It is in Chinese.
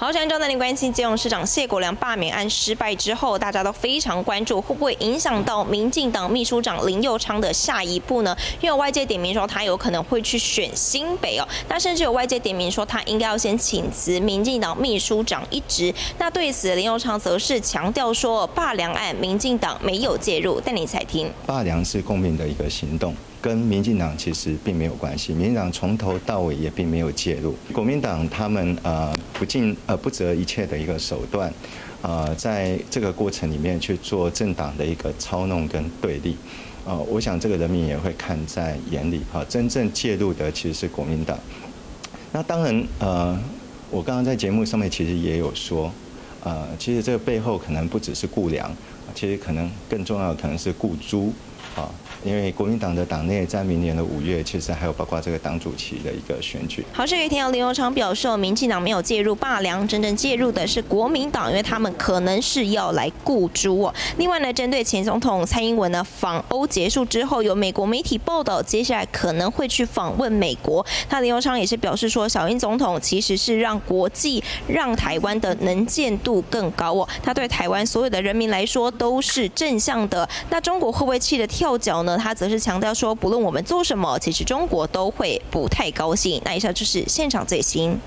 好，现在带您关心金融市长谢国良罢免案失败之后，大家都非常关注会不会影响到民进党秘书长林佑昌的下一步呢？因为外界点名说他有可能会去选新北哦，那甚至有外界点名说他应该要先请辞民进党秘书长一职。那对此林佑昌则是强调说罢良案民进党没有介入，带你采听。罢良是公民的一个行动。跟民进党其实并没有关系，民进党从头到尾也并没有介入。国民党他们呃不尽呃不择一切的一个手段，呃在这个过程里面去做政党的一个操弄跟对立，呃我想这个人民也会看在眼里哈。真正介入的其实是国民党。那当然呃我刚刚在节目上面其实也有说，呃其实这个背后可能不只是顾良，其实可能更重要的可能是顾朱。啊，因为国民党的党内在明年的五月，其实还有包括这个党主席的一个选举。好，这一天林永昌表示，民进党没有介入罢粮，真正介入的是国民党，因为他们可能是要来顾猪哦。另外呢，针对前总统蔡英文呢访欧结束之后，有美国媒体报道，接下来可能会去访问美国。那林永昌也是表示说，小英总统其实是让国际让台湾的能见度更高哦。他对台湾所有的人民来说都是正向的。那中国会不会气的？跳脚呢？他则是强调说，不论我们做什么，其实中国都会不太高兴。那以上就是现场最新。